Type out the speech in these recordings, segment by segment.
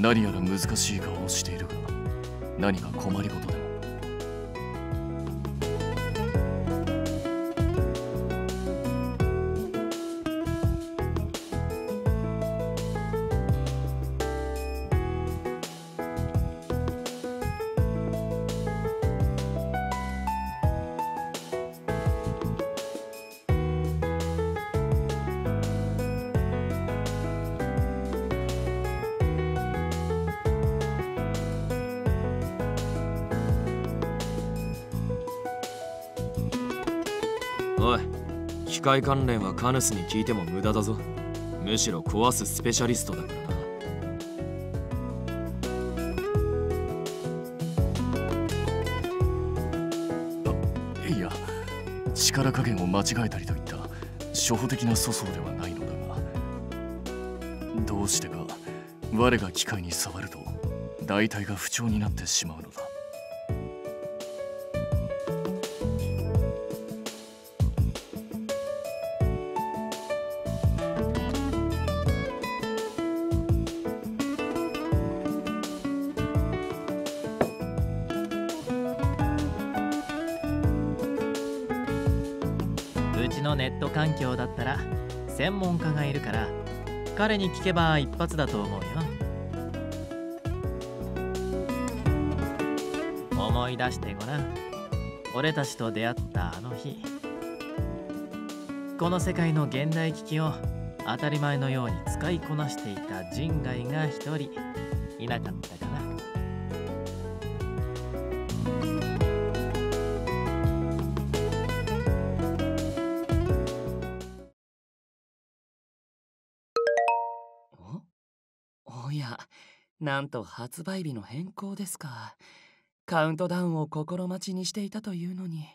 何やら難しい顔をしているが何か困りごとでおい機械関連はカヌスに聞いても無駄だぞ。むしろ壊すスペシャリストだからな。いや力加減を間違えたりといった初歩的な粗相ではないのだが。どうしてか我が機械に触ると大体が不調になってしまうのだ。うちのネット環境だったら専門家がいるから彼に聞けば一発だと思うよ。思い出してごらん。俺たちと出会ったあの日。この世界の現代機器を当たり前のように使いこなしていた人外が一人いなかったか。なおおやなんと発売日の変更ですか。カウントダウンを心待ちにしていたというのに。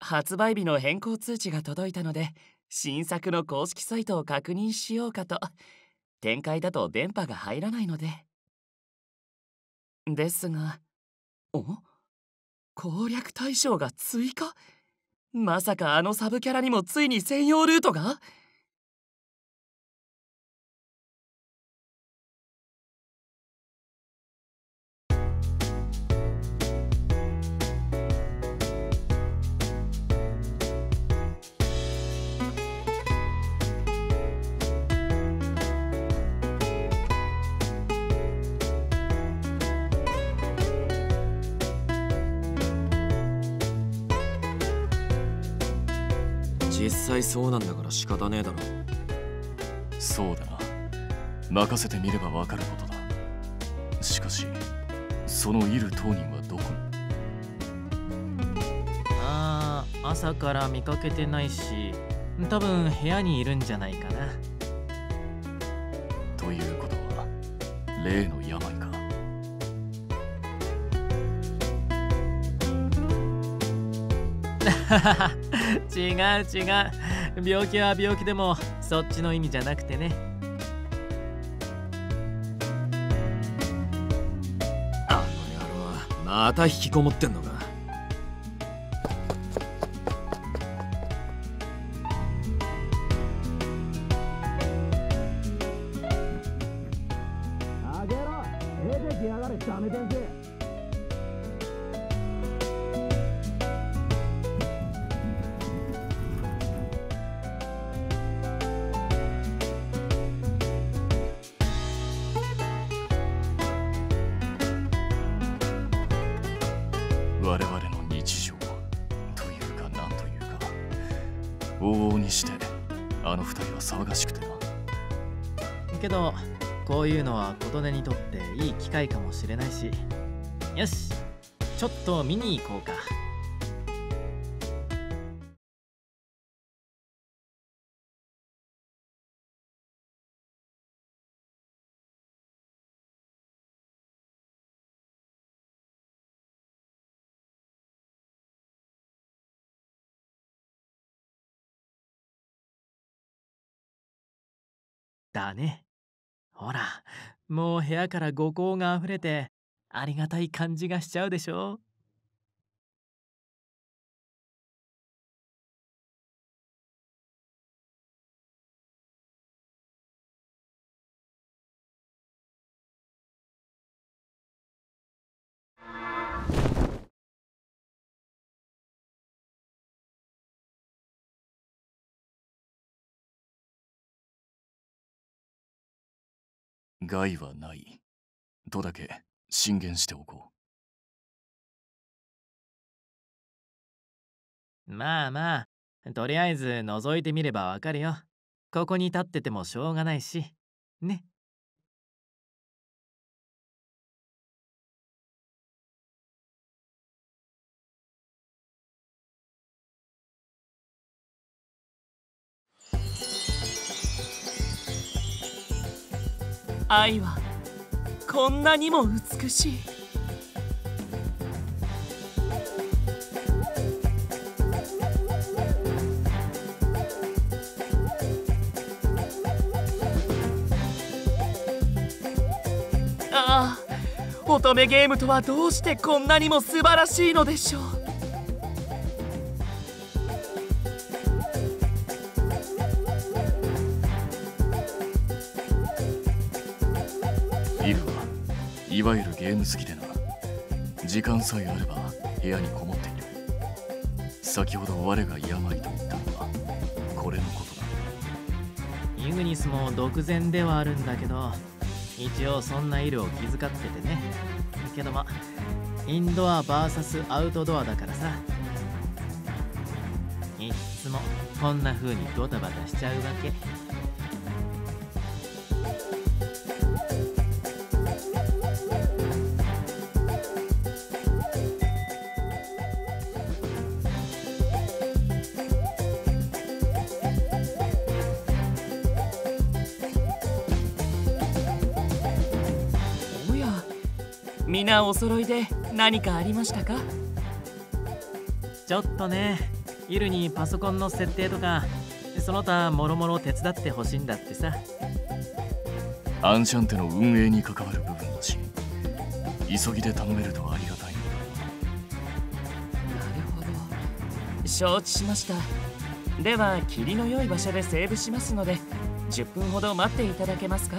発売日の変更通知が届いたので新作の公式サイトを確認しようかと展開だと電波が入らないので。ですがお？攻略対象が追加？まさかあのサブキャラにもついに専用ルートが？実際そうなんだから仕方ねえだろ。そうだな。任せてみればわかることだ。しかしそのいる当人はどこに？ああ朝から見かけてないし多分部屋にいるんじゃないかな。ということは例の病か 違う違う。病気は病気でもそっちの意味じゃなくてね。あの野郎はまた引きこもってんのか。あげろ。出てきやがれダメ先生あの二人は騒がしくてな。けどこういうのは琴音にとっていい機会かもしれないし。よしちょっと見に行こうか。だね。ほらもう部屋から五光があふれてありがたい感じがしちゃうでしょ？害はない。とだけ進言しておこう。まあまあとりあえず覗いてみればわかるよ。ここに立っててもしょうがないし。ね。愛はこんなにも美しい。ああ乙女ゲームとはどうしてこんなにも素晴らしいのでしょう。いわゆるゲーム好きでな。時間さえあれば部屋にこもっている。先ほど我が病と言ったのはこれのことだ。イグニスも独善ではあるんだけど一応そんなイルを気遣っててね。けどまインドア VS アウトドアだからさ。いっつもこんな風にドタバタしちゃうわけ。皆お揃いで何かありましたか？ちょっとねイルにパソコンの設定とかその他もろもろ手伝ってほしいんだってさ。アンシャンテの運営に関わる部分だし急ぎで頼めるとありがたい。のなるほど。承知しました。では霧の良い場所でセーブしますので10分ほど待っていただけますか？